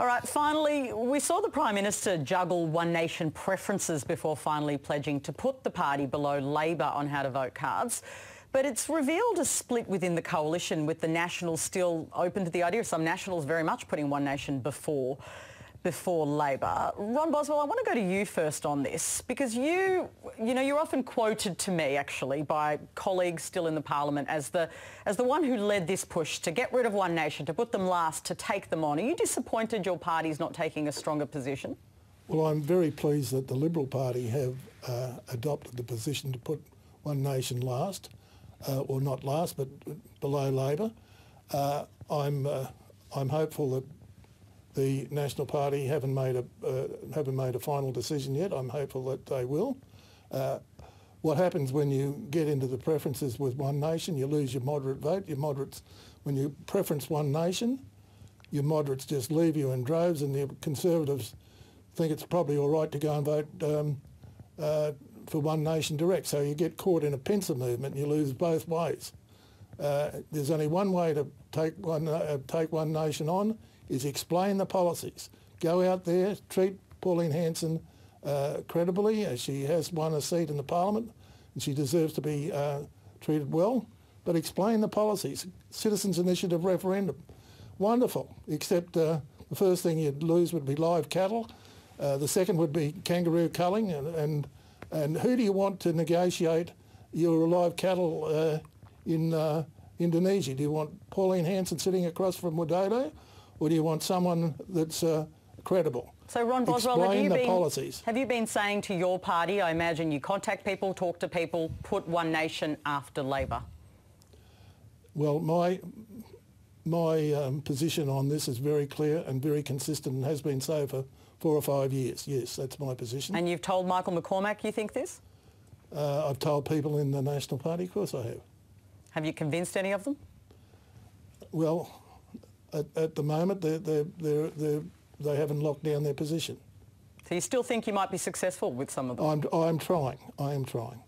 All right, finally, we saw the Prime Minister juggle One Nation preferences before finally pledging to put the party below Labor on how to vote cards. But it's revealed a split within the coalition with the Nationals still open to the idea, of some Nationals very much putting One Nation before before Labor. Ron Boswell, I want to go to you first on this because you, you know, you're often quoted to me actually by colleagues still in the Parliament as the, as the one who led this push to get rid of One Nation, to put them last, to take them on. Are you disappointed your party's not taking a stronger position? Well, I'm very pleased that the Liberal Party have uh, adopted the position to put One Nation last, uh, or not last, but below Labor. Uh, I'm, uh, I'm hopeful that the National Party haven't made a uh, haven't made a final decision yet. I'm hopeful that they will. Uh, what happens when you get into the preferences with One Nation? You lose your moderate vote. Your moderates, when you preference One Nation, your moderates just leave you in droves, and the Conservatives think it's probably all right to go and vote um, uh, for One Nation direct. So you get caught in a pincer movement, and you lose both ways. Uh, there's only one way to take one uh, take One Nation on is explain the policies. Go out there, treat Pauline Hanson uh, credibly, as she has won a seat in the Parliament, and she deserves to be uh, treated well, but explain the policies. Citizens Initiative referendum, wonderful, except uh, the first thing you'd lose would be live cattle, uh, the second would be kangaroo culling, and, and, and who do you want to negotiate your live cattle uh, in Indonesia? Do you want Pauline Hanson sitting across from Widodo? Or do you want someone that's uh, credible? So Ron Boswell, have you, been, policies. have you been saying to your party, I imagine you contact people, talk to people, put One Nation after Labor? Well, my, my um, position on this is very clear and very consistent and has been so for four or five years. Yes, that's my position. And you've told Michael McCormack you think this? Uh, I've told people in the National Party, of course I have. Have you convinced any of them? Well, at, at the moment, they're, they're, they're, they're, they haven't locked down their position. So you still think you might be successful with some of them? I'm, I'm trying. I am trying.